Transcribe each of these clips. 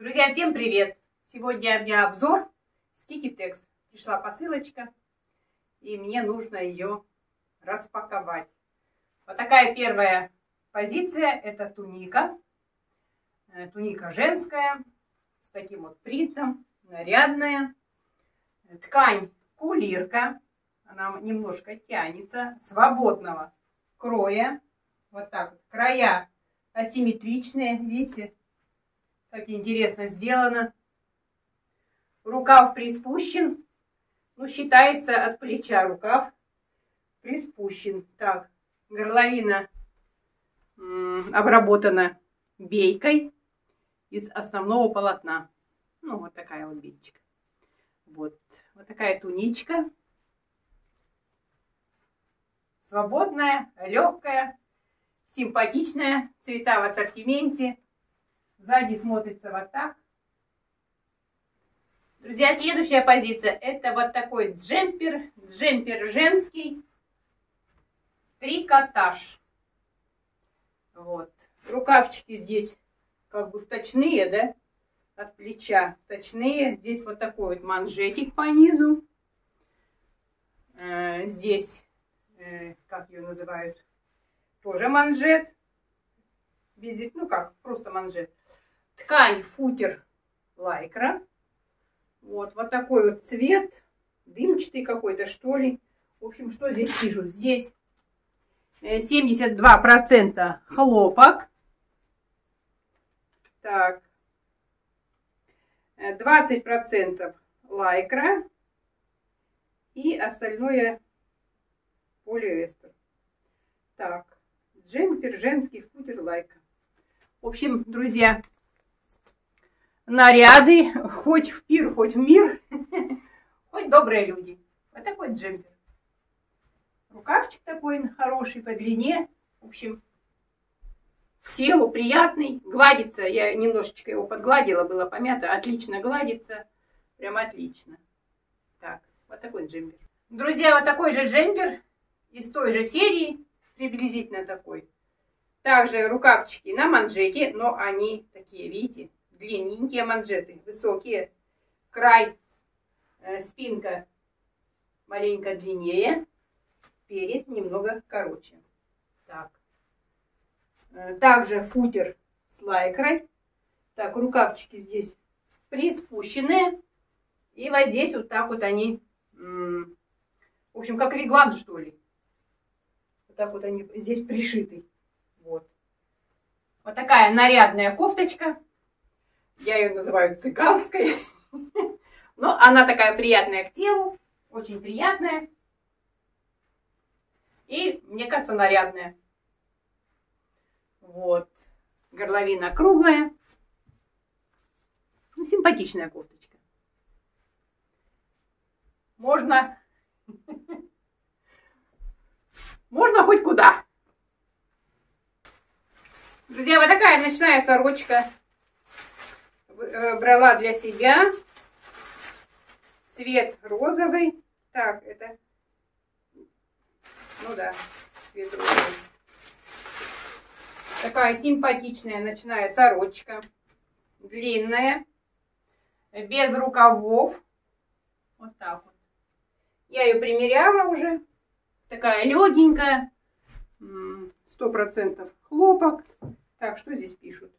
Друзья, всем привет! Сегодня у меня обзор Sticky Пришла посылочка, и мне нужно ее распаковать. Вот такая первая позиция. Это туника. Э, туника женская, с таким вот принтом, нарядная. Ткань кулирка. Она немножко тянется, свободного кроя. Вот так вот. Края асимметричные, видите? Как интересно сделано. Рукав приспущен. Ну, считается от плеча рукав приспущен. Так, горловина обработана бейкой из основного полотна. Ну, вот такая вот бейчика. Вот, вот такая туничка. Свободная, легкая, симпатичная. Цвета в ассортименте. Сзади смотрится вот так. Друзья, следующая позиция. Это вот такой джемпер. Джемпер женский. Трикотаж. Вот. Рукавчики здесь как бы вточные, да? От плеча вточные. Здесь вот такой вот манжетик по низу. Э, здесь, э, как ее называют, тоже манжет без, ну как, просто манжет. Ткань футер лайкра. Вот, вот такой вот цвет, дымчатый какой-то, что ли. В общем, что здесь пишут? Здесь 72% э, хлопок. Так. 20% э, лайкра. И остальное полиэстер. Так. Джемпер женский футер лайка. В общем, друзья, наряды, хоть в пир, хоть в мир, хоть добрые люди. Вот такой джемпер. Рукавчик такой хороший по длине. В общем, телу приятный. Гладится, я немножечко его подгладила, было помято. Отлично гладится. Прям отлично. Так, вот такой джемпер. Друзья, вот такой же джемпер из той же серии, приблизительно такой. Также рукавчики на манжете, но они такие, видите, длинненькие манжеты, высокие. Край, э, спинка маленько длиннее, перед немного короче. Так. Э, также футер с лайкрой. Так, рукавчики здесь приспущенные. И вот здесь вот так вот они, в общем, как реглан, что ли. Вот так вот они здесь пришиты. Вот. Такая нарядная кофточка. Я ее называю цыганской. Но она такая приятная к телу. Очень приятная. И, мне кажется, нарядная. Вот. Горловина круглая. Ну, симпатичная кофточка. Можно... Можно хоть куда. Друзья, вот такая ночная сорочка э, брала для себя. Цвет розовый. Так, это... Ну да, цвет розовый. Такая симпатичная ночная сорочка. Длинная. Без рукавов. Вот так вот. Я ее примеряла уже. Такая легенькая. Сто процентов хлопок. Так, что здесь пишут?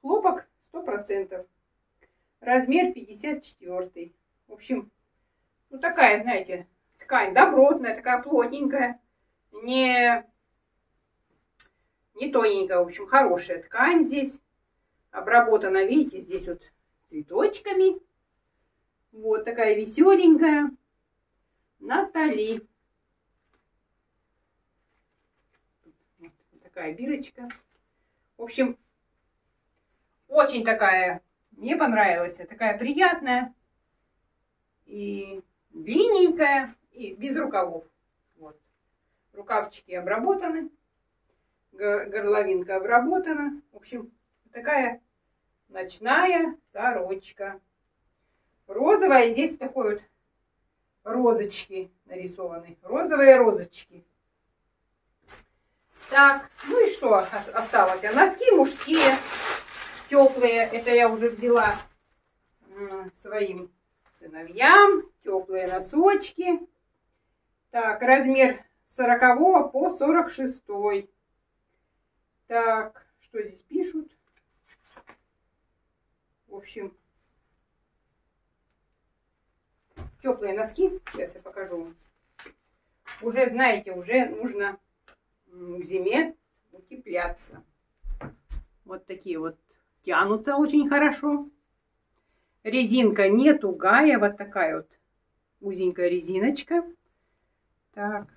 Хлопок 100%. Размер 54. В общем, ну такая, знаете, ткань добротная, такая плотненькая. Не, не тоненькая, в общем, хорошая ткань здесь. Обработана, видите, здесь вот цветочками. Вот такая веселенькая. Натали. Вот такая бирочка. В общем, очень такая, мне понравилась, такая приятная и длинненькая, и без рукавов. Вот. Рукавчики обработаны, горловинка обработана. В общем, такая ночная сорочка. Розовая, здесь такой вот розочки нарисованы. Розовые розочки. Так, ну и что осталось? А носки мужские, теплые. Это я уже взяла своим сыновьям. Теплые носочки. Так, размер 40 по 46. Так, что здесь пишут? В общем, теплые носки. Сейчас я покажу. Уже, знаете, уже нужно к зиме утепляться. Вот такие вот тянутся очень хорошо. Резинка не тугая, вот такая вот узенькая резиночка. Так.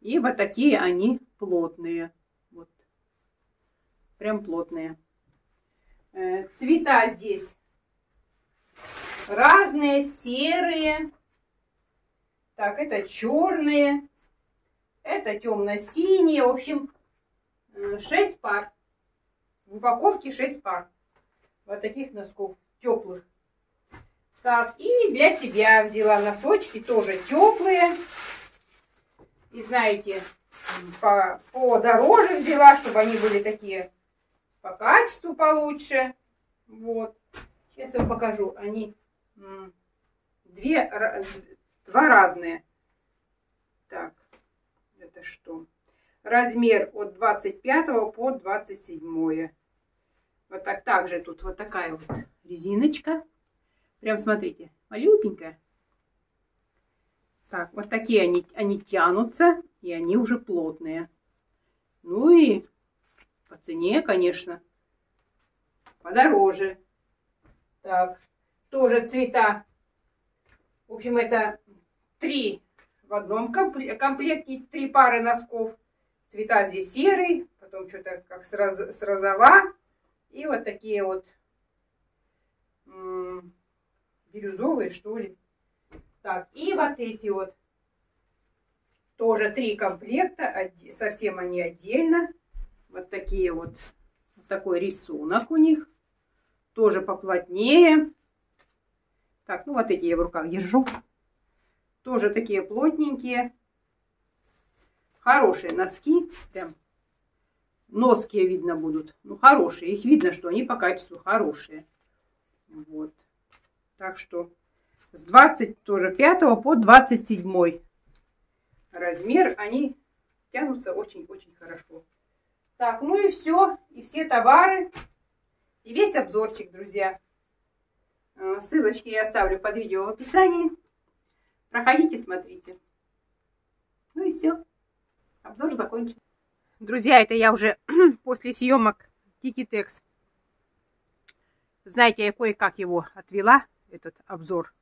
И вот такие они плотные. Вот. Прям плотные. Э, цвета здесь разные, серые. Так, это черные. Это темно-синие. В общем, 6 э, пар. В упаковке 6 пар. Вот таких носков теплых. Так, и для себя взяла носочки, тоже теплые. И знаете, по, подороже взяла, чтобы они были такие по качеству получше. Вот. Сейчас я вам покажу. Они две, два разные. Так, это что? Размер от 25 по 27. Вот так, также тут вот такая вот резиночка. Прям смотрите, малюпенькая. Так, вот такие они, они тянутся, и они уже плотные. Ну и по цене, конечно, подороже. Так, тоже цвета. В общем, это три в одном комплекте, три пары носков. Цвета здесь серый, потом что-то как с, роз, с розова. И вот такие вот бирюзовые, что ли. Так, и вот эти вот. Тоже три комплекта, совсем они отдельно. Вот такие вот, вот такой рисунок у них. Тоже поплотнее. Так, ну вот эти я в руках держу. Тоже такие плотненькие. Хорошие носки. Прям носки видно будут. Ну, хорошие. Их видно, что они по качеству хорошие. Вот. Так что с 20 тоже 5 по 27 размер они тянутся очень-очень хорошо. Так, ну и все. И все товары. И весь обзорчик, друзья. Э, ссылочки я оставлю под видео в описании. Проходите, смотрите. Ну и все. Обзор закончен. Друзья, это я уже после съемок Тикитекс. Знаете, я кое-как его отвела, этот обзор.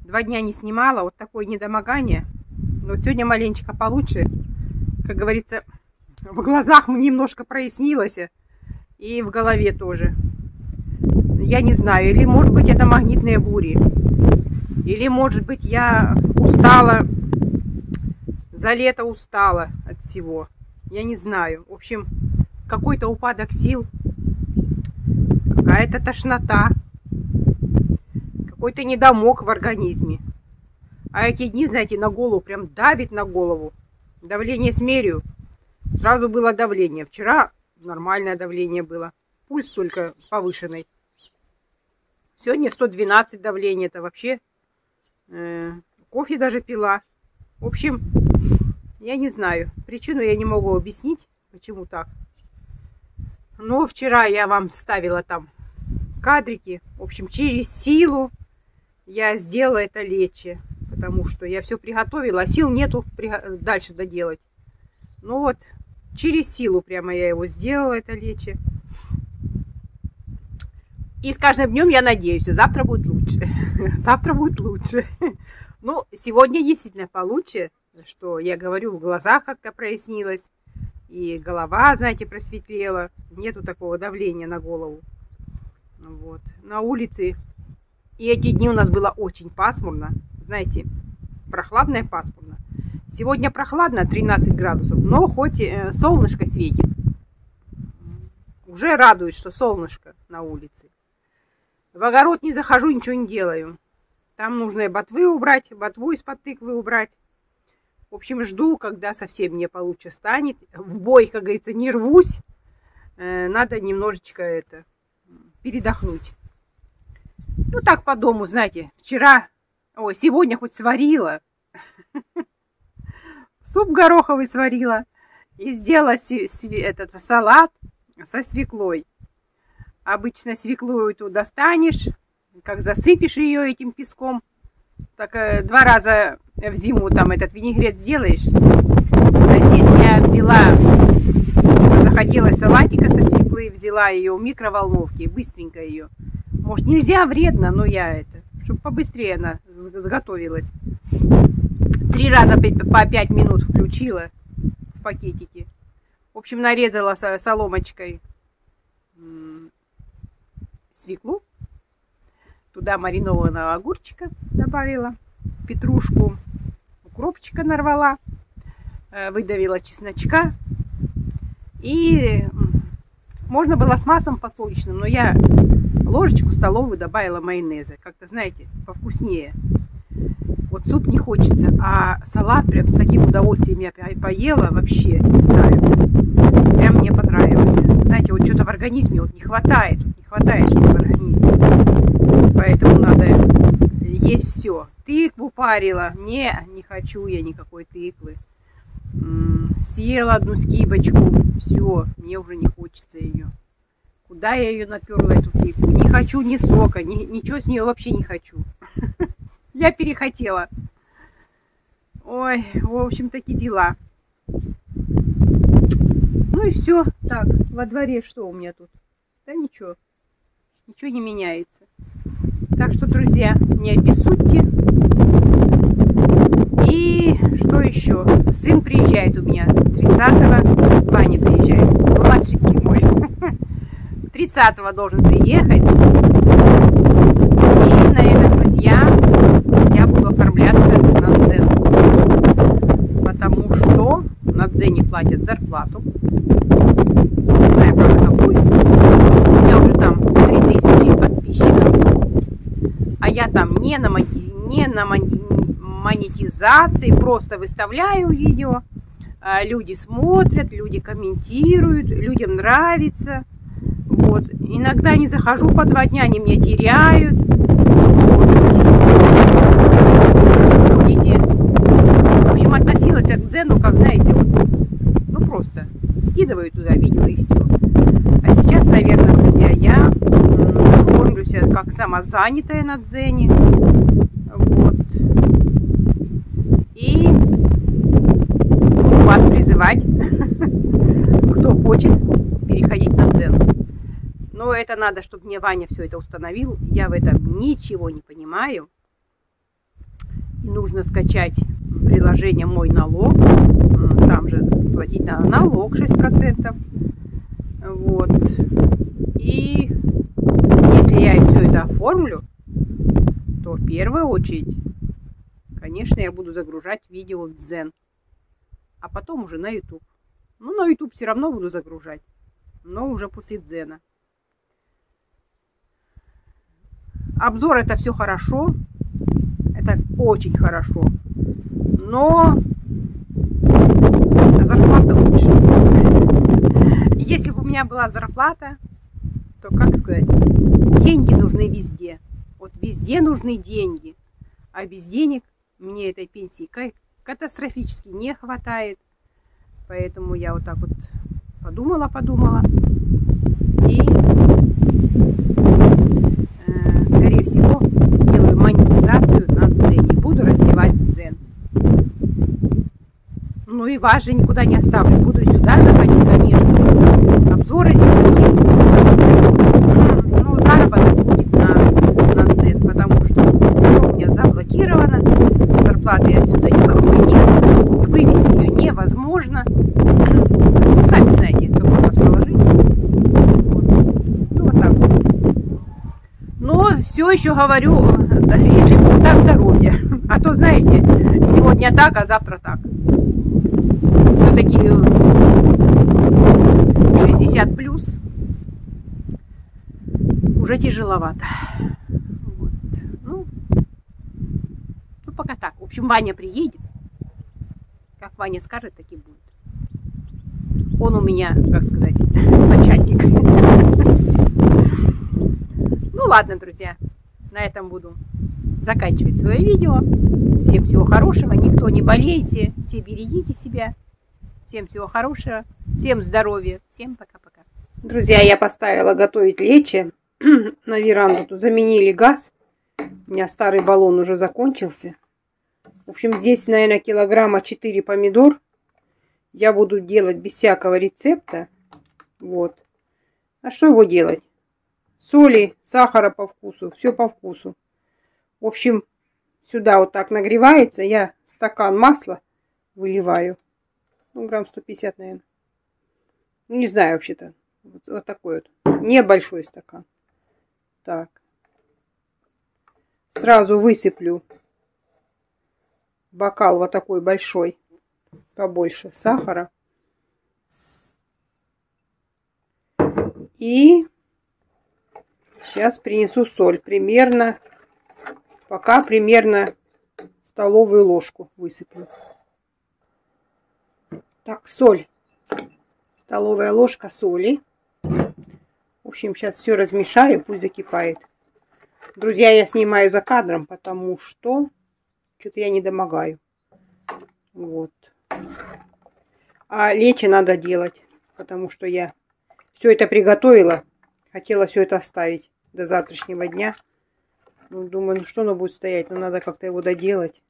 Два дня не снимала, вот такое недомогание. Но сегодня маленечко получше. Как говорится, в глазах немножко прояснилось. И в голове тоже. Я не знаю, или может быть это магнитные бури. Или может быть я устала, за лето устала от всего. Я не знаю. В общем, какой-то упадок сил, какая-то тошнота, какой-то недомок в организме. А эти дни, знаете, на голову прям давит на голову. Давление смерю. Сразу было давление. Вчера нормальное давление было. Пульс только повышенный. Сегодня 112 давление. Это вообще кофе даже пила. В общем, я не знаю. Причину я не могу объяснить, почему так. Но вчера я вам ставила там кадрики. В общем, через силу я сделала это лечи. Потому что я все приготовила, а сил нету дальше доделать. Ну вот, через силу прямо я его сделала, это лечи. И с каждым днем я надеюсь, завтра будет лучше. завтра будет лучше. ну, сегодня действительно получше, что я говорю, в глазах как-то прояснилось. И голова, знаете, просветлела. Нету такого давления на голову. Вот. На улице. И эти дни у нас было очень пасмурно. Знаете, прохладно и пасмурно. Сегодня прохладно, 13 градусов, но хоть э, солнышко светит. Уже радует, что солнышко на улице. В огород не захожу, ничего не делаю. Там нужно ботвы убрать, ботву из-под тыквы убрать. В общем, жду, когда совсем мне получше станет. В бой, как говорится, не рвусь. э, надо немножечко это передохнуть. Ну, так по дому, знаете, вчера, ой, сегодня хоть сварила. Суп гороховый сварила и сделала этот салат со свеклой. Обычно свеклу эту достанешь, как засыпешь ее этим песком, так э, два раза в зиму там этот винегрет сделаешь. А здесь я взяла, захотелось салатика со свеклы, взяла ее в микроволновке, быстренько ее. Может, нельзя, вредно, но я это, чтобы побыстрее она заготовилась. Три раза по пять минут включила в пакетике. В общем, нарезала соломочкой свеклу. Туда маринованного огурчика добавила, петрушку, укропчика нарвала, э, выдавила чесночка. И можно было с маслом подсолнечным, но я ложечку столовую добавила майонеза. Как-то, знаете, повкуснее. Вот суп не хочется, а салат прям с таким удовольствием я поела вообще, не знаю. Прям мне понравилось. Знаете, вот что-то в организме вот не хватает, хватает что-то в организме. Поэтому надо есть все. Тыкву парила. Не, не хочу я никакой тыквы. Съела одну скибочку. Все, мне уже не хочется ее. Куда я ее наперла, эту тыкву? Не хочу ни сока, ни, ничего с нее вообще не хочу. Я перехотела. Ой, в общем, такие дела. Ну и все. Так, во дворе что у меня тут? Да ничего. Ничего не меняется. Так что, друзья, не обессудьте. И что еще? Сын приезжает у меня 30-го. Ваня приезжает. Младшенький мой. 30-го должен приехать. И, наверное, друзья, я буду оформляться на Дзен. Потому что на Дзене платят зарплату. Не знаю, какую. У меня уже там 3000 подписчиков. А я там не на, не на монетизации, просто выставляю ее. А люди смотрят, люди комментируют, людям нравится. Вот. Иногда не захожу по два дня, они меня теряют. Видите? В общем, относилась к дзену, как, знаете, вот, ну просто скидываю туда видео и все. А сейчас, наверное, как самозанятая на дзене. Вот. И буду вас призывать, кто хочет переходить на дзен. Но это надо, чтобы мне Ваня все это установил. Я в этом ничего не понимаю. И нужно скачать приложение «Мой налог». Там же платить надо налог 6%. Вот. И если я все это оформлю, то в первую очередь, конечно, я буду загружать видео в Дзен. А потом уже на YouTube. Ну, на YouTube все равно буду загружать. Но уже после Дзена. Обзор это все хорошо. Это очень хорошо. Но зарплата лучше. Если бы у меня была зарплата, то, как сказать, деньги нужны везде. Вот везде нужны деньги. А без денег мне этой пенсии катастрофически не хватает. Поэтому я вот так вот подумала, подумала. И скорее всего, сделаю монетизацию на цене. Буду развивать цен. Ну и вас же никуда не оставлю. Буду сюда заходить, конечно. Обзоры здесь будут. Ну, заработок будет на, на цен, потому что все у меня заблокировано. Зарплаты отсюда никакой нет. Вывести ее невозможно. Сами знаете, какое у нас положение. все еще говорю, если даст здоровье. А то, знаете, сегодня так, а завтра так. Все-таки 60 плюс тяжеловато. Вот. Ну, ну, пока так. В общем, Ваня приедет. Как Ваня скажет, так и будет. Он у меня, как сказать, начальник. Ну ладно, друзья, на этом буду заканчивать свое видео. Всем всего хорошего, никто не болейте, все берегите себя. Всем всего хорошего, всем здоровья, всем пока-пока. Друзья, я поставила готовить лечи на веранду. Тут заменили газ. У меня старый баллон уже закончился. В общем, здесь, наверное, килограмма 4 помидор. Я буду делать без всякого рецепта. Вот. А что его делать? Соли, сахара по вкусу. Все по вкусу. В общем, сюда вот так нагревается. Я стакан масла выливаю. Ну, грамм 150, наверное. Не знаю вообще-то. Вот такой вот. Небольшой стакан. Так. Сразу высыплю бокал вот такой большой, побольше сахара. И сейчас принесу соль. Примерно, пока примерно столовую ложку высыплю. Так, соль. Столовая ложка соли. Общем, сейчас все размешаю, пусть закипает. Друзья, я снимаю за кадром, потому что что-то я не домогаю. Вот. А лечи надо делать, потому что я все это приготовила. Хотела все это оставить до завтрашнего дня. Ну, думаю, ну что оно будет стоять? Ну, надо как-то его доделать.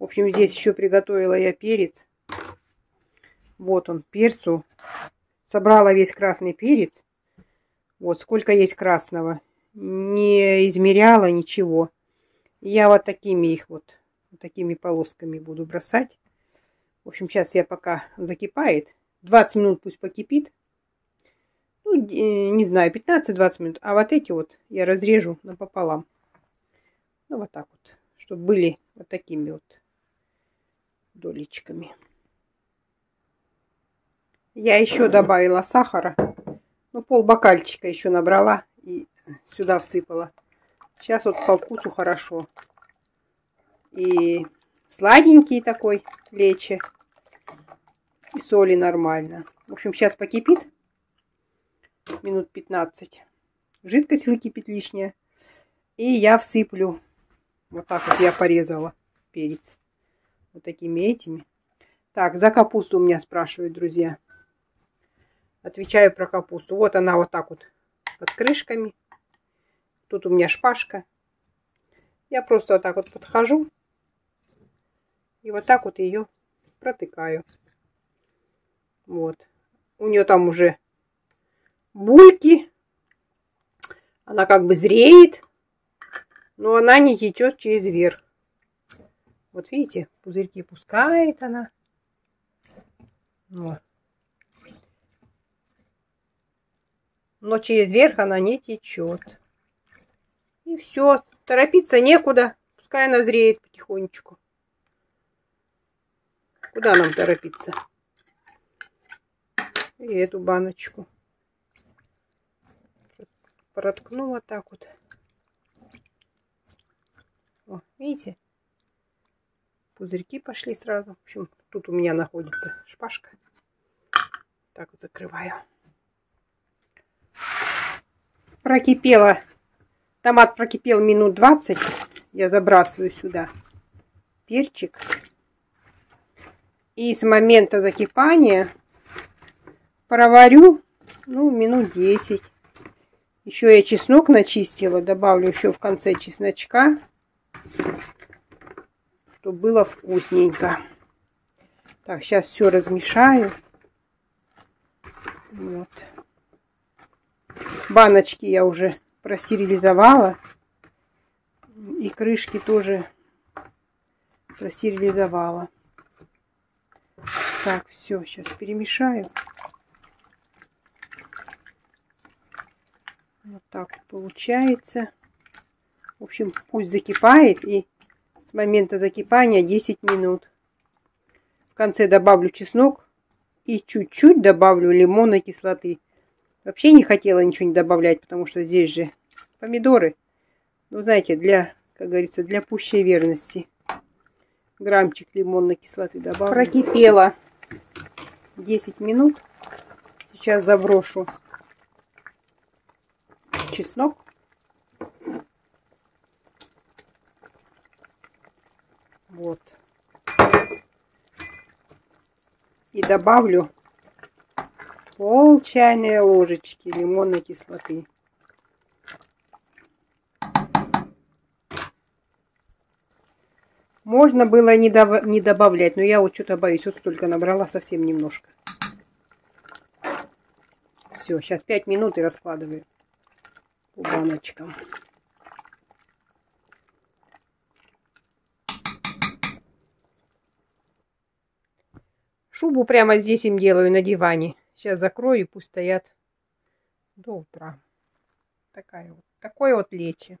В общем, здесь еще приготовила я перец. Вот он, перцу. Собрала весь красный перец. Вот сколько есть красного. Не измеряла ничего. Я вот такими их вот такими полосками буду бросать. В общем, сейчас я пока закипает. 20 минут пусть покипит. Ну, не знаю, 15-20 минут. А вот эти вот я разрежу напополам. Ну, вот так вот. Чтобы были вот такими вот долечками. Я еще добавила сахара. Ну, пол бокальчика еще набрала и сюда всыпала. Сейчас вот по вкусу хорошо и сладенький такой лечи. И соли нормально. В общем, сейчас покипит. Минут 15. Жидкость выкипит лишняя. И я всыплю. Вот так вот я порезала перец. Вот такими этими. Так, за капусту у меня спрашивают, друзья. Отвечаю про капусту. Вот она вот так вот под крышками. Тут у меня шпажка. Я просто вот так вот подхожу и вот так вот ее протыкаю. Вот. У нее там уже бульки. Она как бы зреет. Но она не течет через верх. Вот видите, пузырьки пускает она. Вот. Но через верх она не течет. И все. Торопиться некуда. Пускай она зреет потихонечку. Куда нам торопиться? И эту баночку проткну вот так вот. О, видите? Пузырьки пошли сразу. В общем, тут у меня находится шпажка. Так вот закрываю. Прокипела. Томат прокипел минут 20. Я забрасываю сюда перчик. И с момента закипания проварю, ну, минут 10. Еще я чеснок начистила, добавлю еще в конце чесночка, чтобы было вкусненько. Так, сейчас все размешаю. Вот. Баночки я уже простерилизовала. И крышки тоже простерилизовала. Так, все, сейчас перемешаю. Вот так получается. В общем, пусть закипает. И с момента закипания 10 минут. В конце добавлю чеснок. И чуть-чуть добавлю лимонной кислоты. Вообще не хотела ничего не добавлять, потому что здесь же помидоры. Ну, знаете, для, как говорится, для пущей верности. Граммчик лимонной кислоты добавлю. Прокипела 10 минут. Сейчас заброшу чеснок. Вот. И добавлю пол чайной ложечки лимонной кислоты. Можно было не, доб не добавлять, но я вот что-то боюсь. Вот столько набрала, совсем немножко. Все, сейчас 5 минут и раскладываю по баночкам. Шубу прямо здесь им делаю на диване. Сейчас закрою, пусть стоят до утра. Такая вот, такое вот лечи.